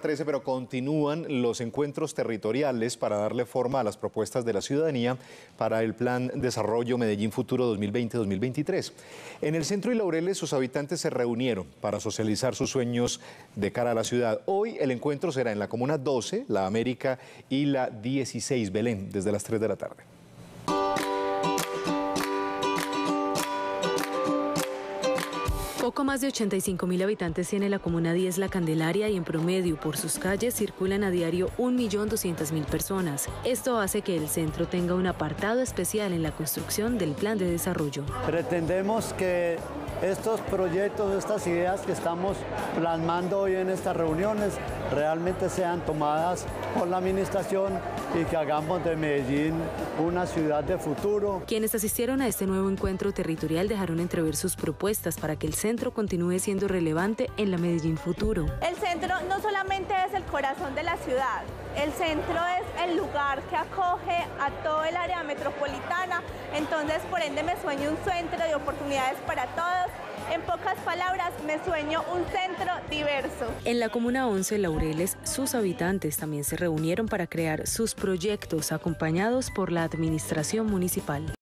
13, pero continúan los encuentros territoriales para darle forma a las propuestas de la ciudadanía para el Plan Desarrollo Medellín Futuro 2020-2023. En el centro y Laureles sus habitantes se reunieron para socializar sus sueños de cara a la ciudad. Hoy el encuentro será en la Comuna 12, la América y la 16 Belén, desde las 3 de la tarde. Poco más de 85 mil habitantes tiene la Comuna 10 La Candelaria y en promedio por sus calles circulan a diario 1.200.000 personas. Esto hace que el centro tenga un apartado especial en la construcción del plan de desarrollo. Pretendemos que estos proyectos, estas ideas que estamos plasmando hoy en estas reuniones realmente sean tomadas por la administración y que hagamos de Medellín una ciudad de futuro. Quienes asistieron a este nuevo encuentro territorial dejaron entrever sus propuestas para que el centro continúe siendo relevante en la Medellín futuro. El centro no solamente es el corazón de la ciudad, el centro es el lugar que acoge a todo el área metropolitana, entonces por ende me sueño un centro de oportunidades para todos en pocas palabras, me sueño un centro diverso. En la Comuna 11 Laureles, sus habitantes también se reunieron para crear sus proyectos acompañados por la administración municipal.